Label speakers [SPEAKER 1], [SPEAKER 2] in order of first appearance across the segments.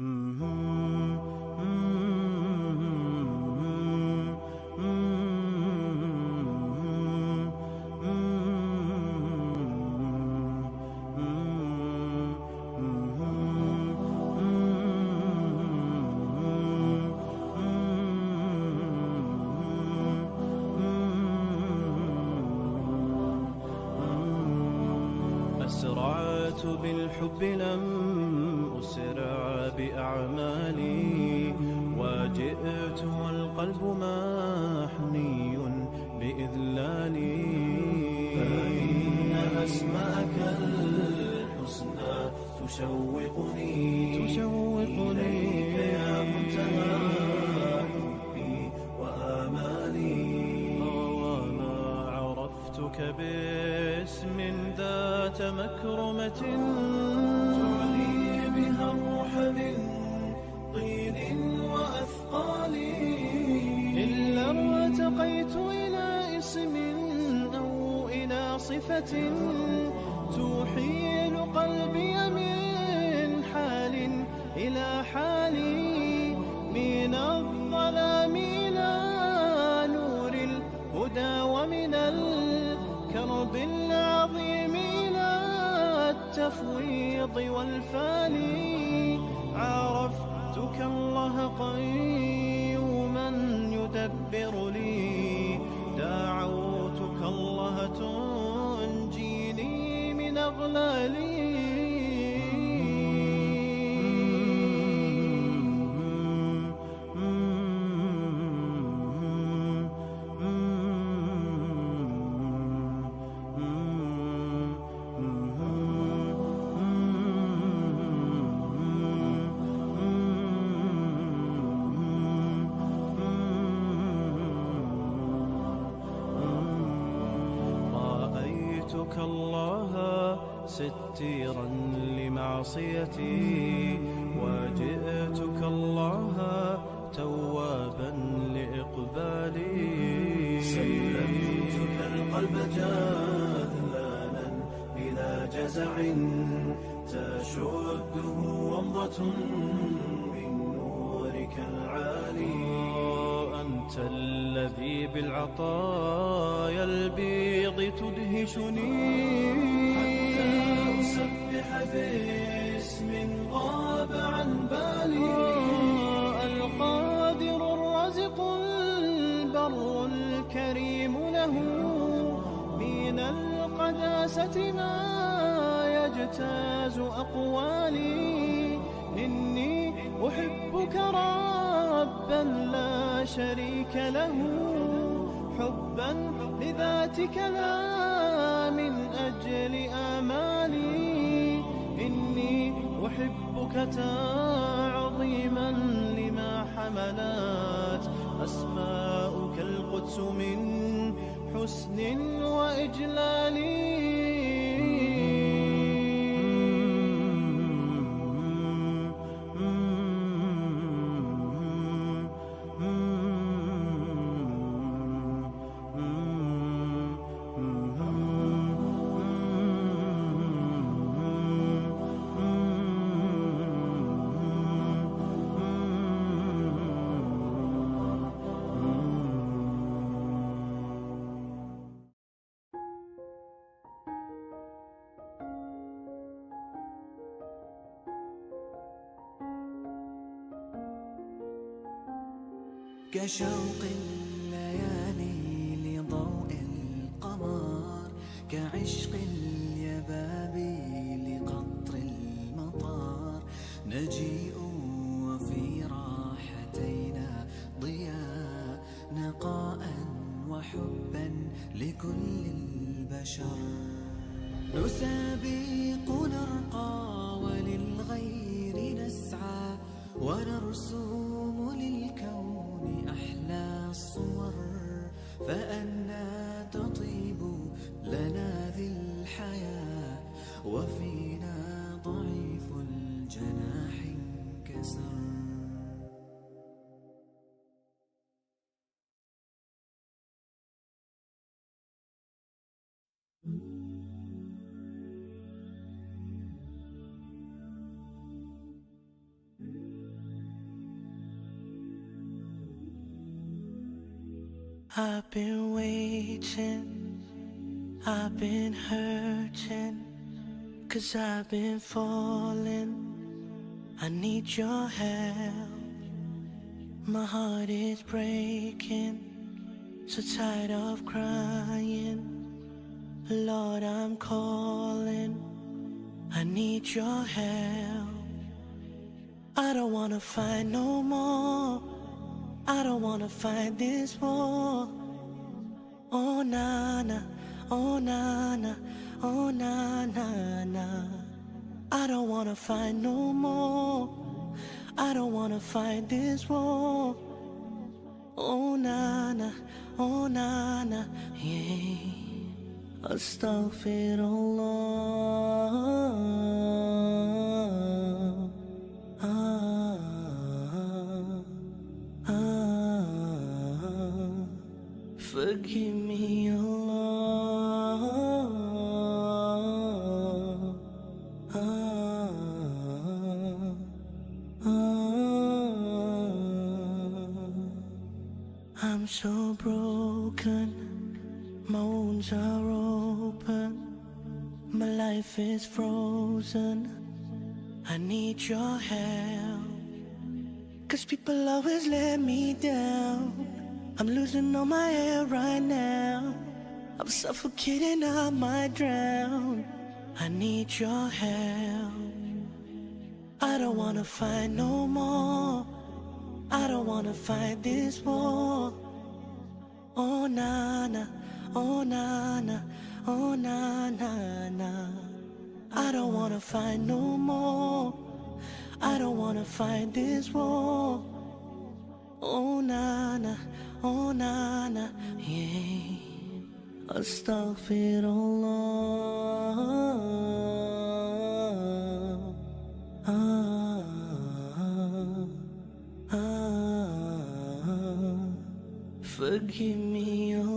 [SPEAKER 1] Mm-hmm. أسرعت بالحب لم أسرع بأعمالي. وجئت والقلب محني بإذلالي. فإن أسماءك الحسنى تشوقني تشوقني. إليك يا منتهى حبي وآمالي. وما عرفتك باسم ذات مكرمة. تعلي بها الروح من طين وأثقال. إلا ارتقيت إلى اسم أو إلى صفة. تحيل قلبي من حال إلى حال. من الظلام إلى نور الهدى ومن الكرب التفويض والفال عرفتك الله قيوما يدبر لي. دعوتك الله تنجيني من الله ستيرا لمعصيتي وجئتك الله توابا لإقبالي. سلمتك القلب جاذلانا إلى جزع تشده ومضة من نورك العالي. أنت الذي بالعطايا البيض تدهشني. حتى أسبح باسم غاب عن بالي. القادر الرازق البر الكريم له. من القداسة ما يجتاز أقوالي. إني أحبك ربا لا شريك له حبا لذاتك لا من أجل آمالي. إني أحبك تعظيما لما حملت أسماؤك القدس من حسن
[SPEAKER 2] كشوق الليالي لضوء القمر كعشق اليبابي لقطر المطار. نجيء وفي راحتينا ضياء نقاء وحبا لكل البشر. نسابق نرقى وللغير نسعى ونرسوم
[SPEAKER 3] I've been waiting, I've been hurting, cause I've been falling. I need your help. My heart is breaking, so tired of crying. Lord, I'm calling. I need your help. I don't wanna fight no more. I don't wanna fight this war. Oh na na, oh na na, oh na na na. I don't wanna fight no more. I don't wanna fight this war. Oh na na, oh na na, yeah. Astaghfirullah. Ah, ah, forgive me, Allah. Ah, ah. I'm so broken, my wounds are open, my life is frozen. I need your help. Cause people always let me down. I'm losing all my air right now. I'm suffocating, I might drown. I need your help. I don't wanna fight no more. I don't wanna fight this war. Oh na na, oh na na, oh na na na. I don't wanna fight no more. I don't wanna fight this war. Oh na na, oh na na, yeah. Astaghfirullah. Ah, ah, forgive me, Allah.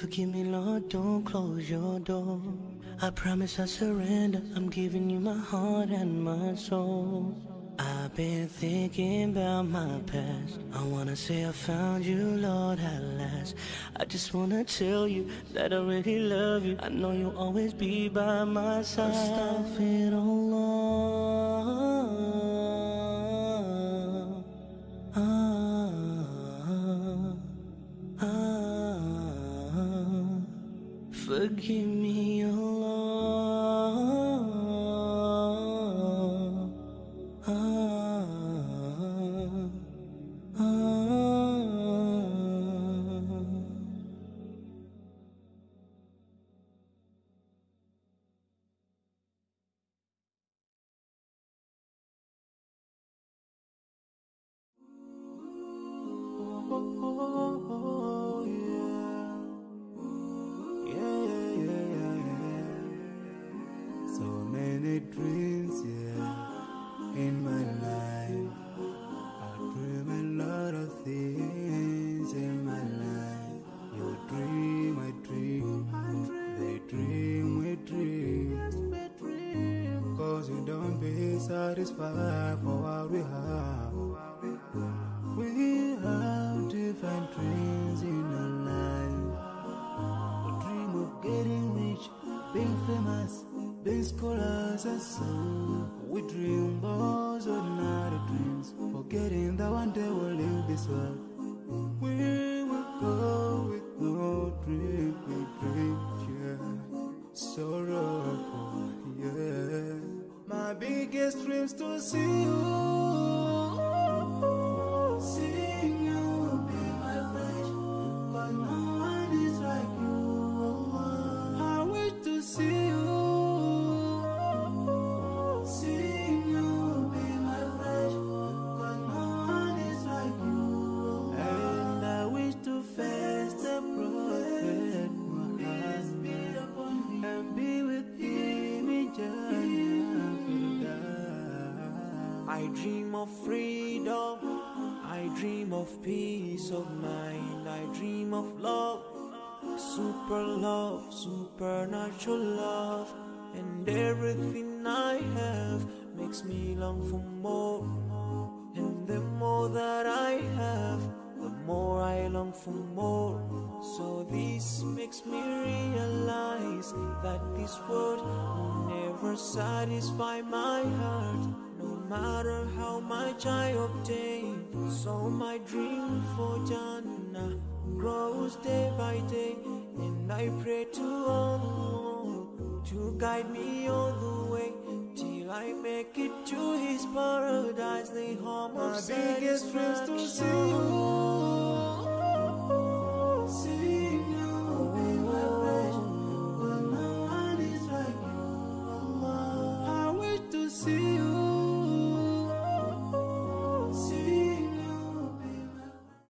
[SPEAKER 3] Forgive me, Lord, don't close your door. I promise I surrender. I'm giving you my heart and my soul. I've been thinking about my past. I wanna say I found you, Lord, at last. I just wanna tell you that I really love you. I know you'll always be by my side. Forgive
[SPEAKER 4] dreams, yeah, in my life. I dream a lot of things in my life. You dream, I dream. They dream, we dream. Cause you don't be satisfied for what we have. We have different dreams in our life. We dream of getting rich, being famous, being scholars and so. We dream those ordinary dreams, forgetting that one day we'll leave this world. We
[SPEAKER 5] freedom. I dream of peace of mind. I dream of love. Super love, supernatural love. And everything I have makes me long for more. And the more that I have, the more I long for more. So this makes me realize that this world will never satisfy my heart, matter how much I obtain. So my dream for Jannah grows day by day, and I pray to Allah to guide me all the way till I make it to His paradise. The home of
[SPEAKER 4] My biggest dreams to see you